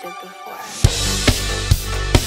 existed before.